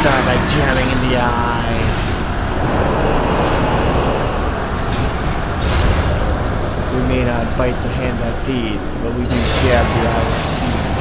Start by jamming in the eye. We may not bite the hand that feeds, but we do jab the eye that sees.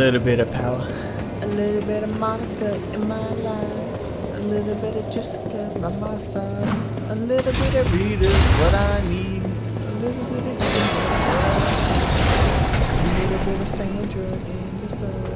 Little bit of power. A little bit of Monica in my life. A little bit of Jessica by my side. A little bit of Rita's what I need. A little bit of A little bit of Sandra in the sun.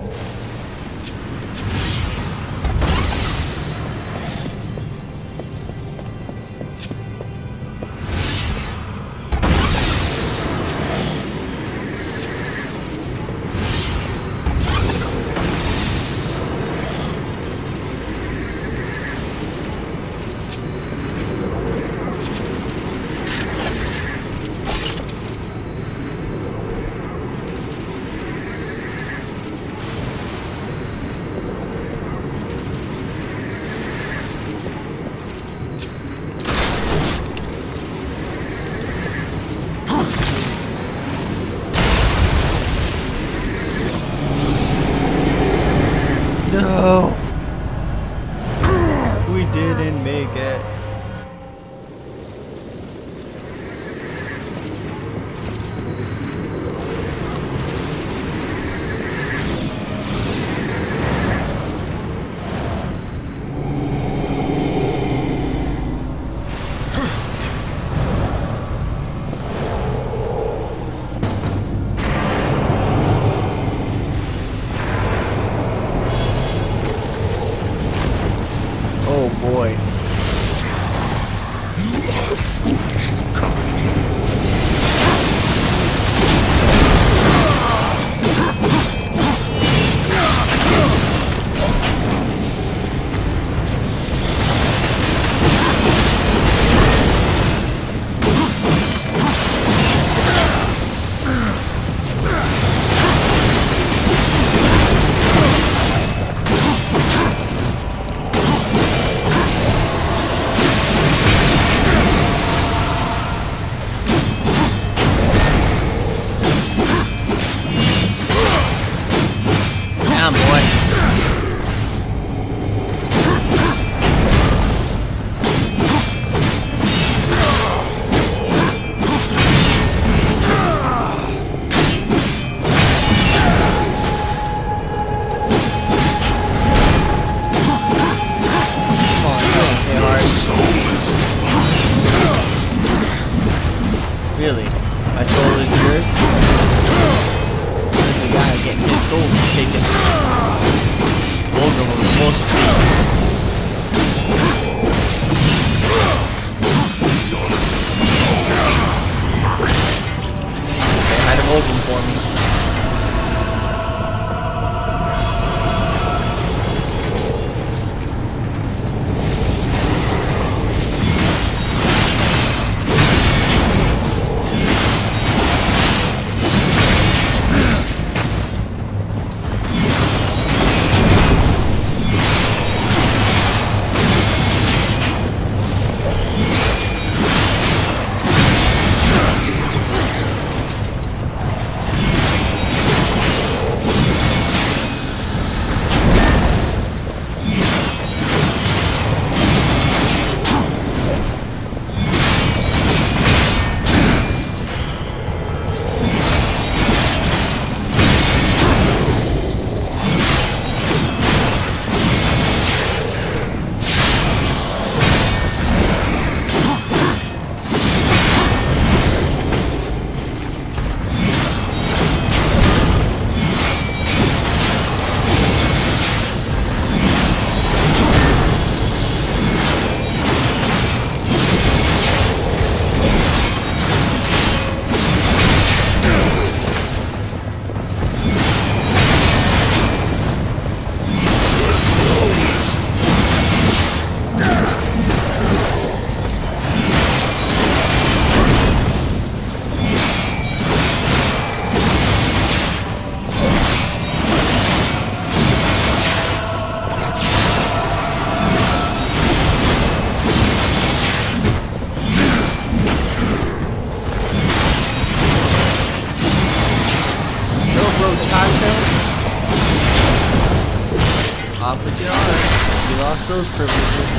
Lost those privileges.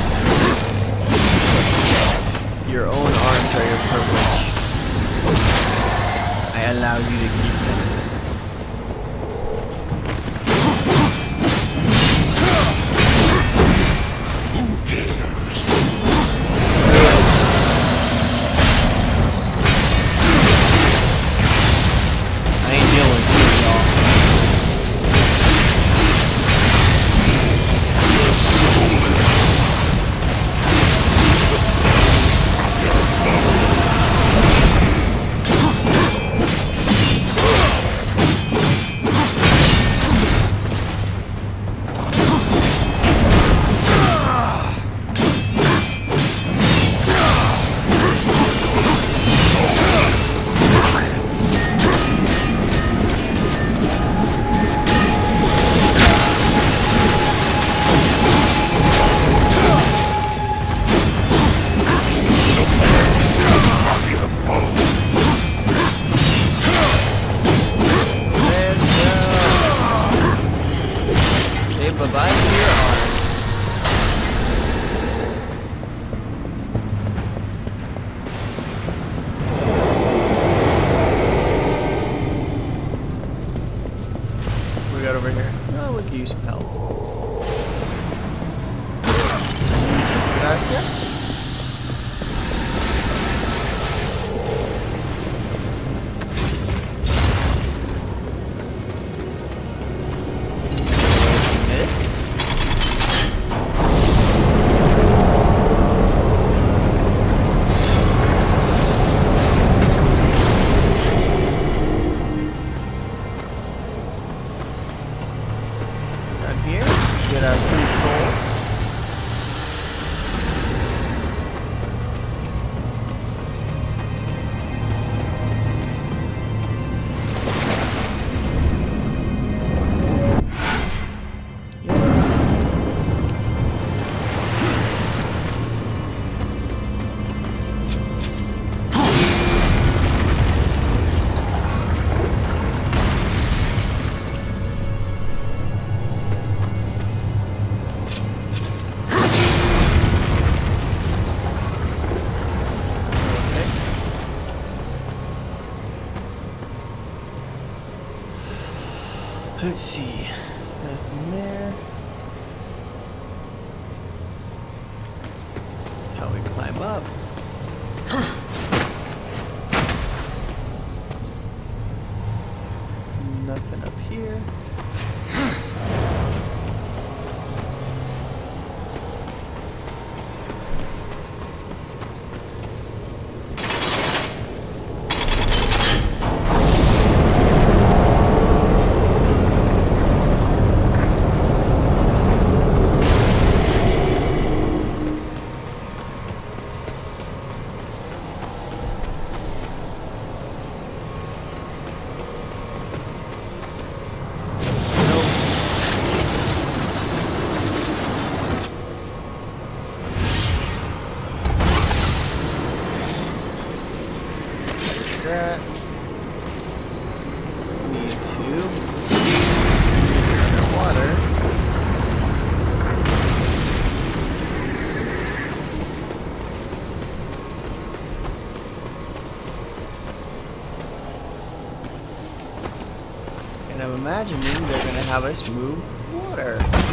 Your own arms are your privilege. I allow you to keep them. Say bye-bye Let's imagining they're gonna have us move water.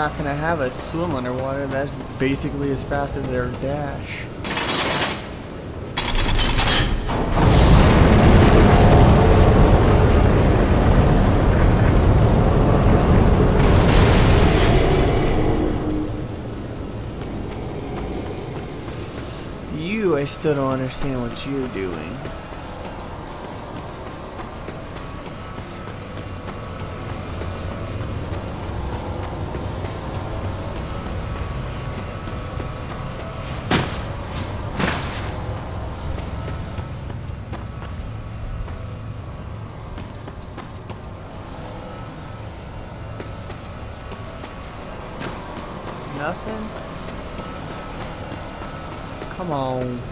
Not gonna have a swim underwater. That's basically as fast as their dash. You, I still don't understand what you're doing. nothing? Come on.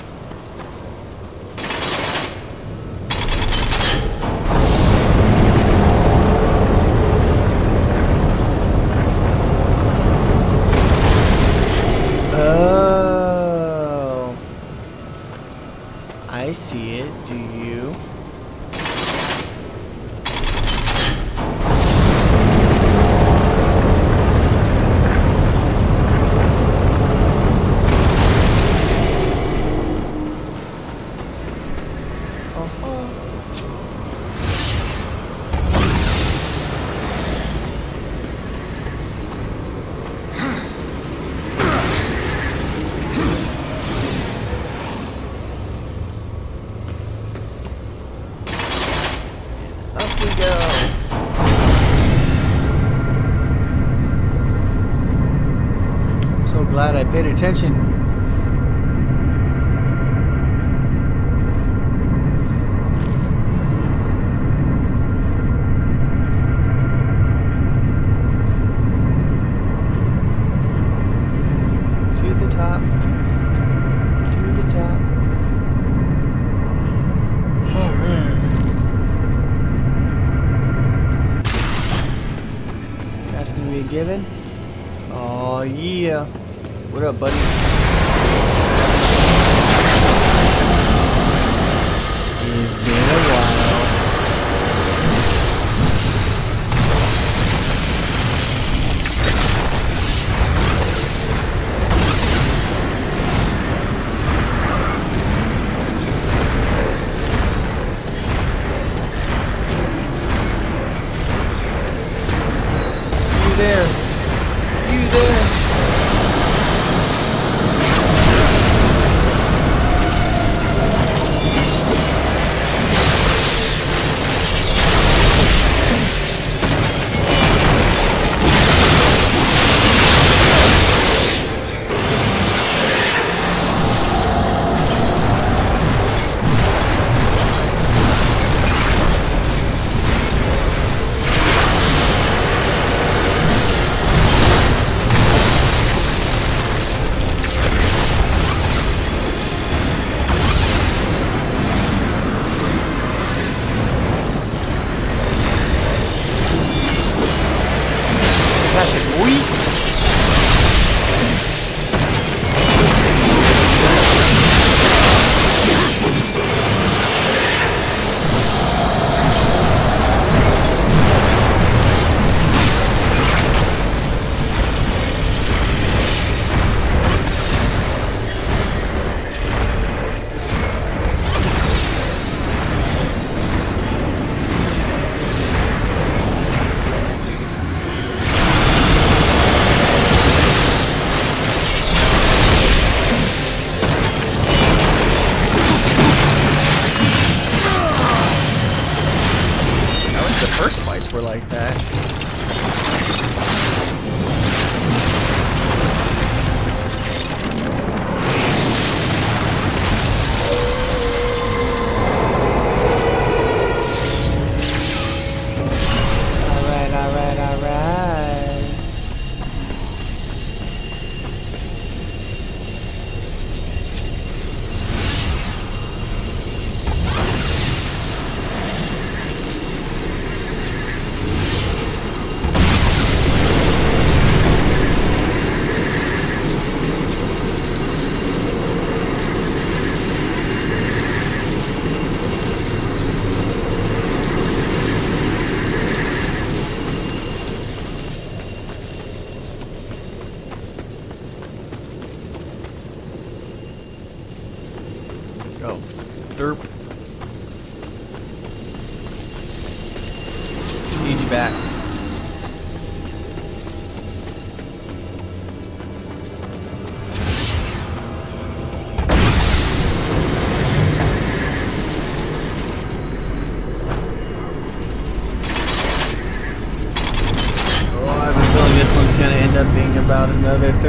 So glad I paid attention.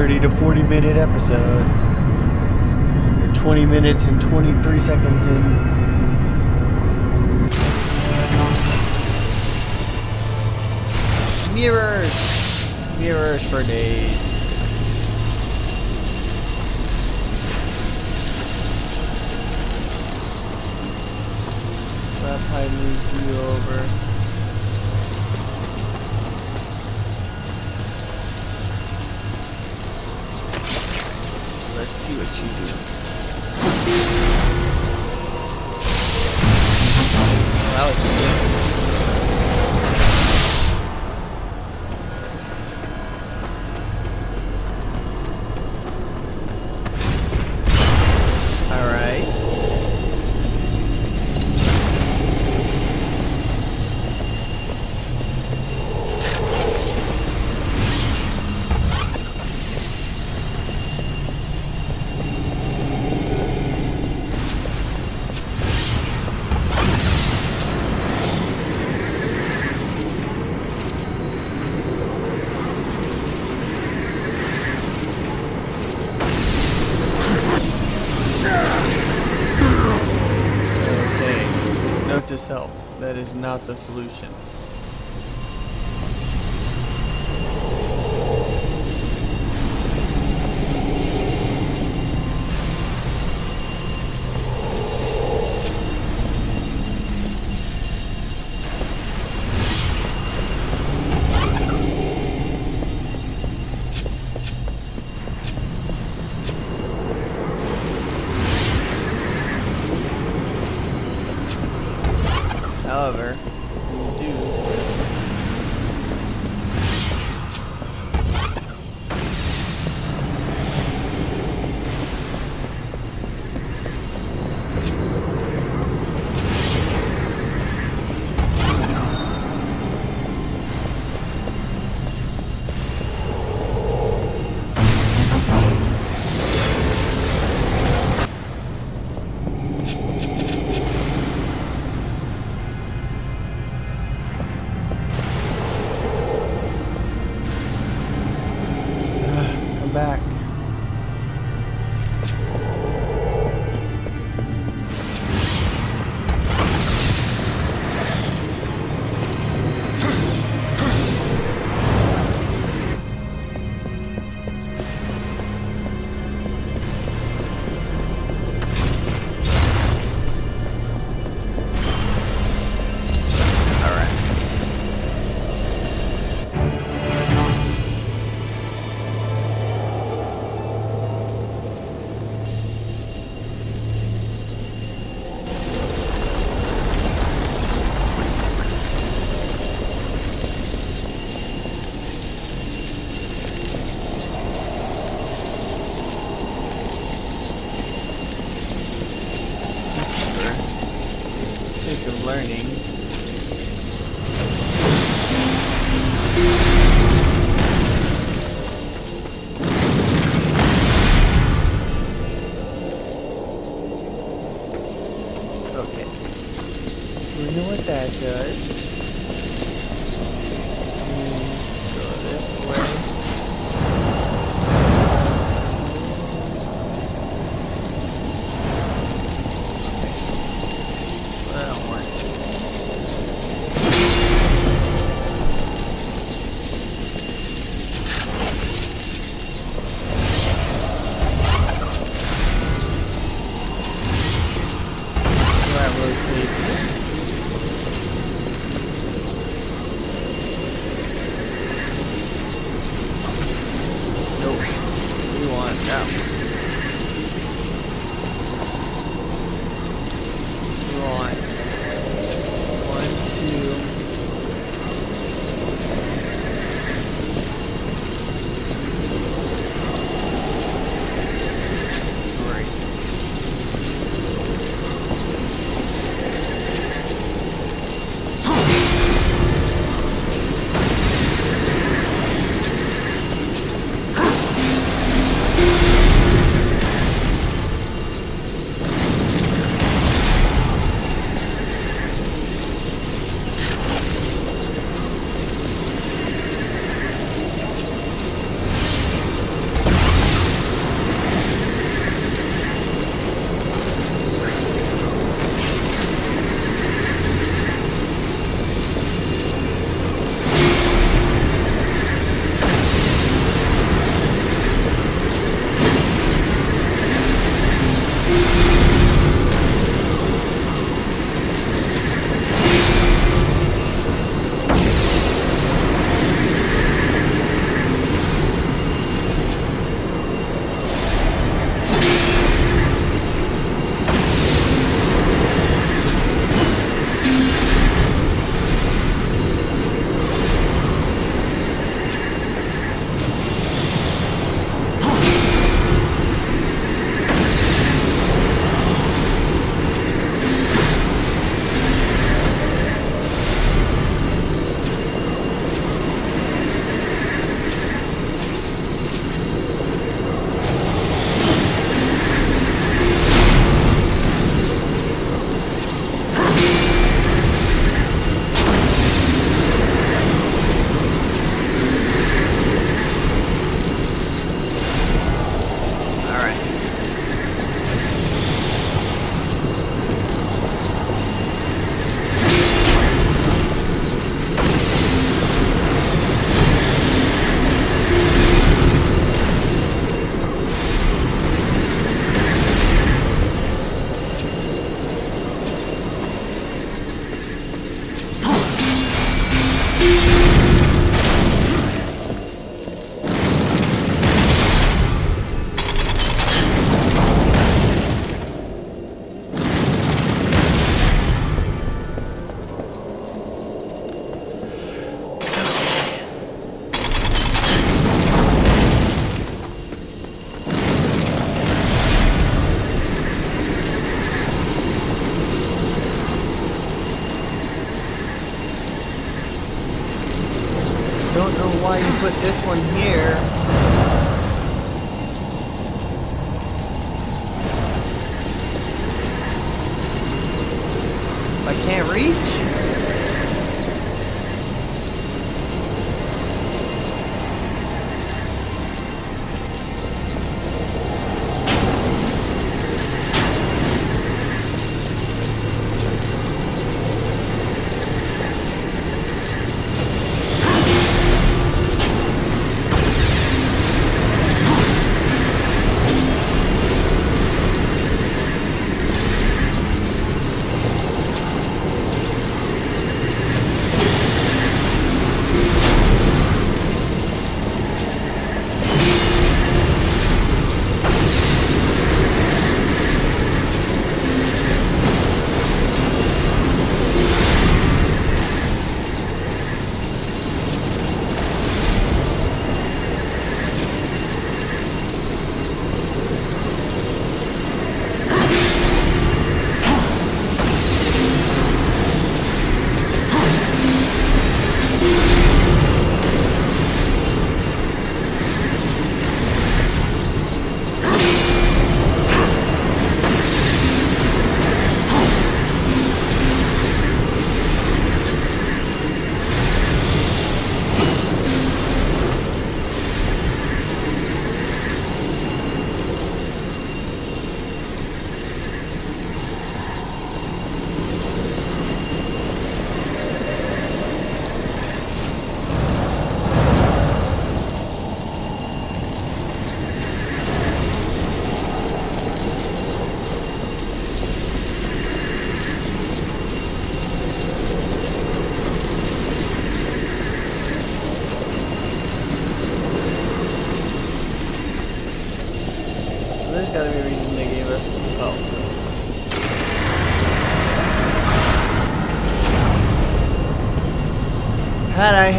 30 to 40 minute episode. 20 minutes and 23 seconds in. Mirrors! Mirrors for days. That probably moves you over. Let's see what you do. That was good. To self, that is not the solution.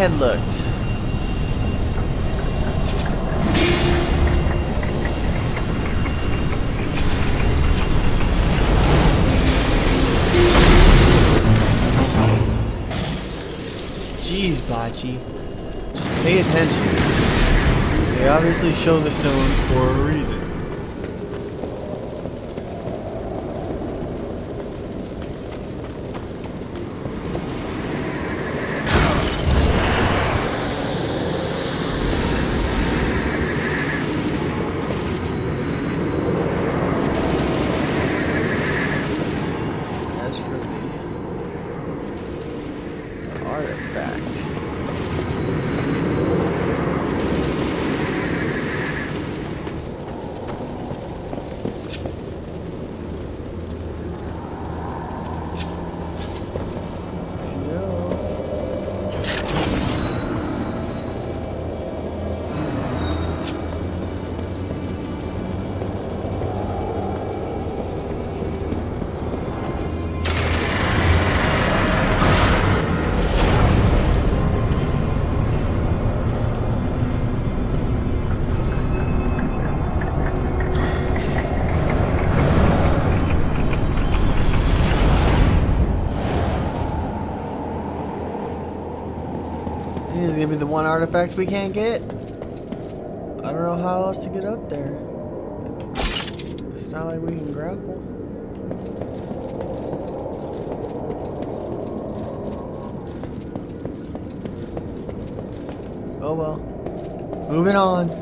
Had looked. Jeez, Botchie. Just pay attention. They obviously show the stones for gonna be the one artifact we can't get. I don't know how else to get up there. It's not like we can grapple. Oh well. Moving on.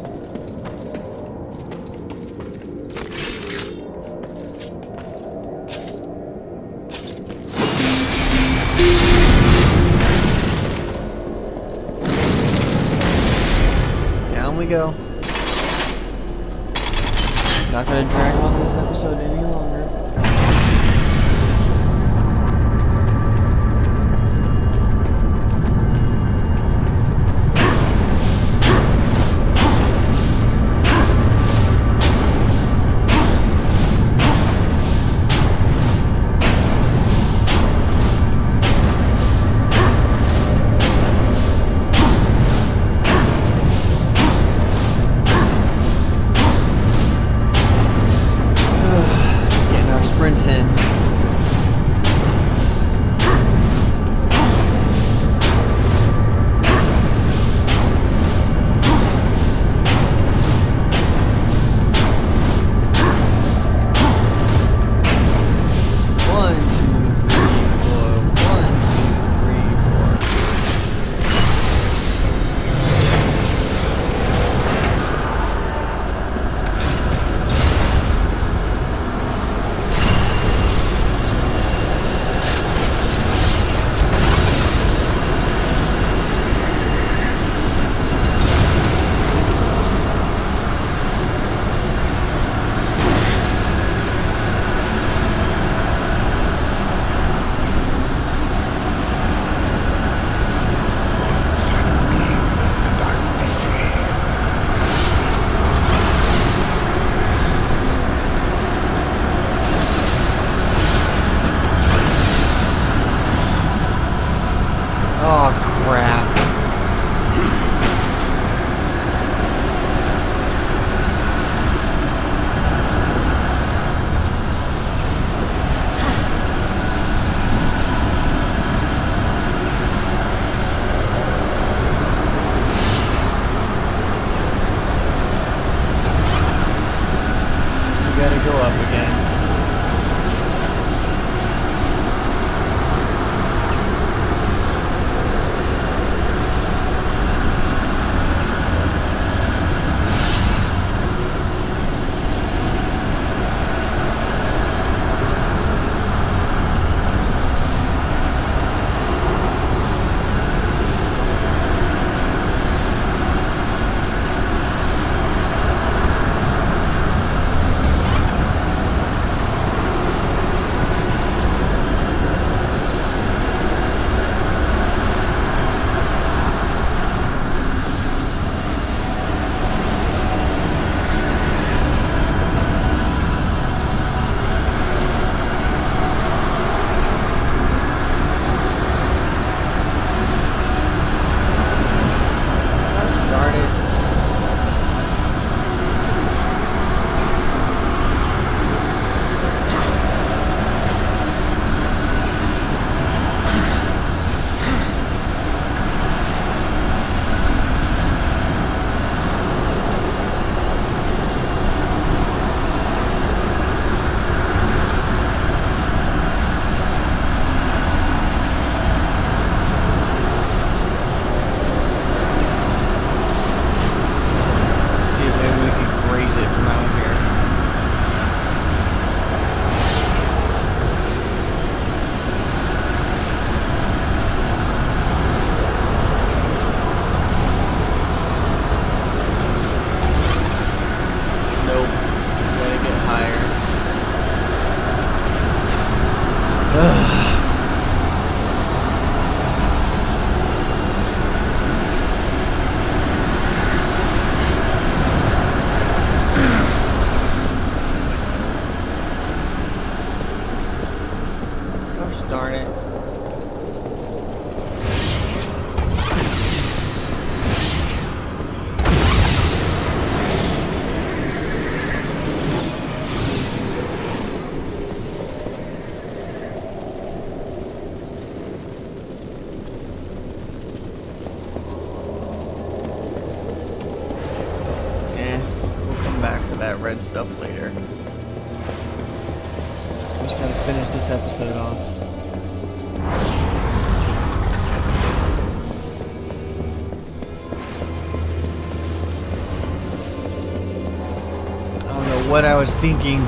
What I was thinking.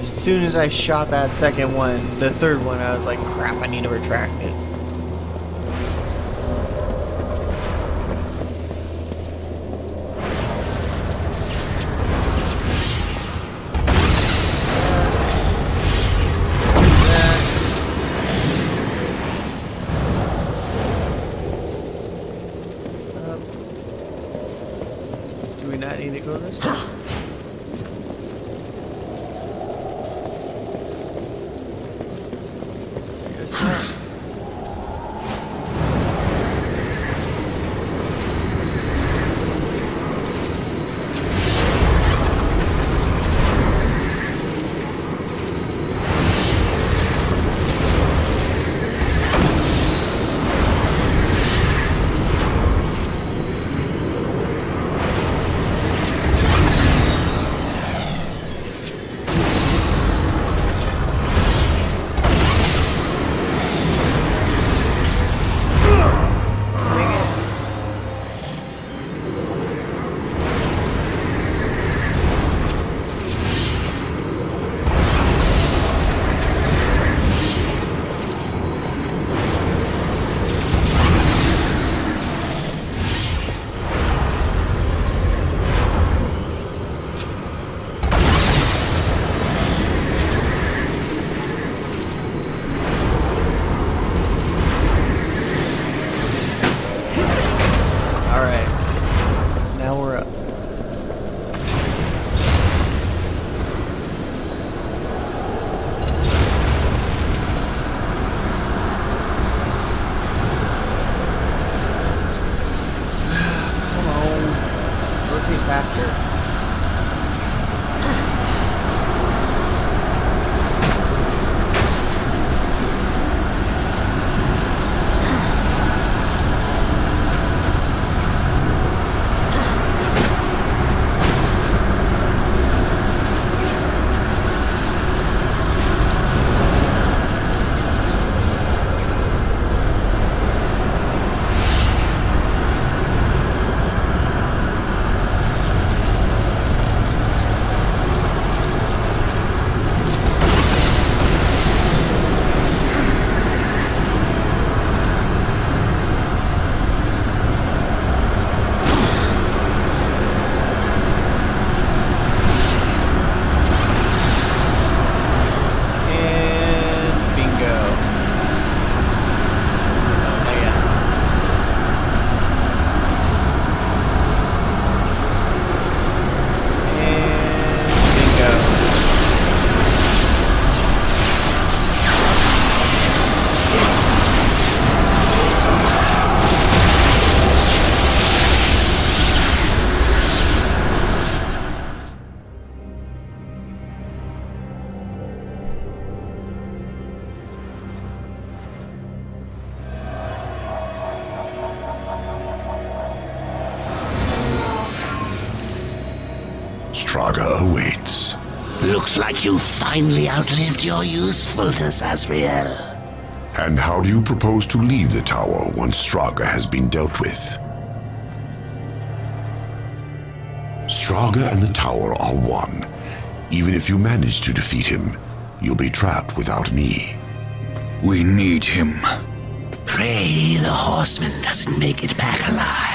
As soon as I shot that second one, the third one, I was like, crap, I need to retract it. Uh, do we not need to go this way? finally outlived your usefulness, Azrael. And how do you propose to leave the tower once Straga has been dealt with? Straga and the tower are one. Even if you manage to defeat him, you'll be trapped without me. We need him. Pray the horseman doesn't make it back alive.